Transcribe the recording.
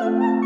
Oh,